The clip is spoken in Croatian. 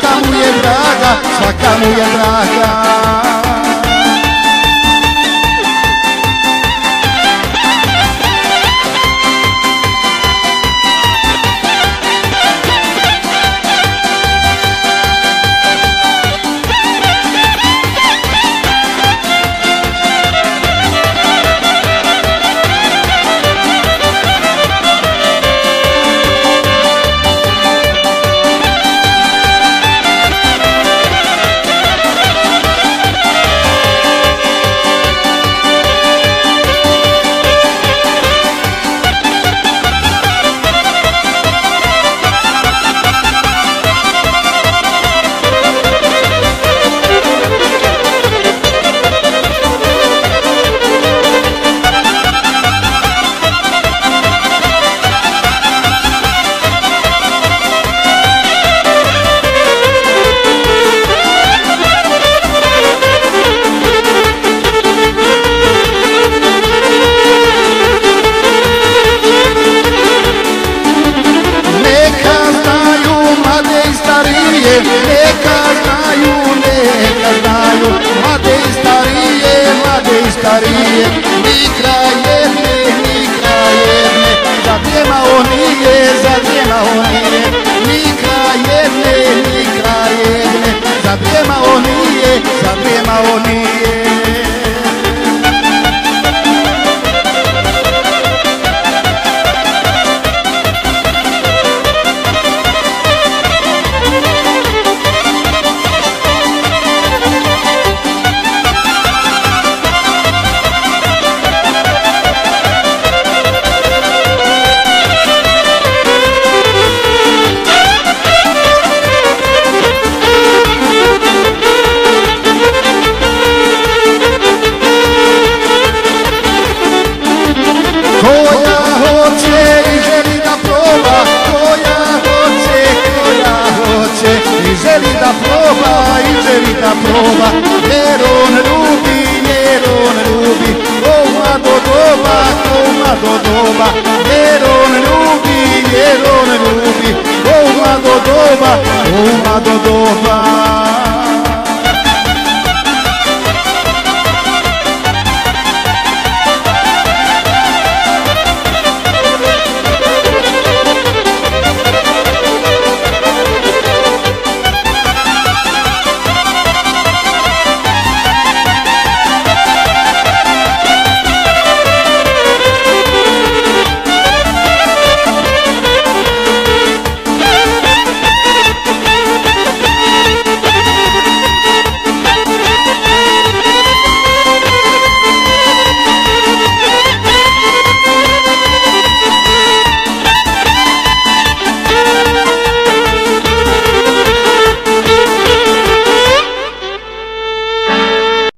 saca muy en braga, saca muy en. On nije, ni kraj jedne, ni kraj jedne, za dvijema on nije, za dvijema on nije. Da proba, jer on ljubi, jer on ljubi, ko mlado doba, ko mlado doba,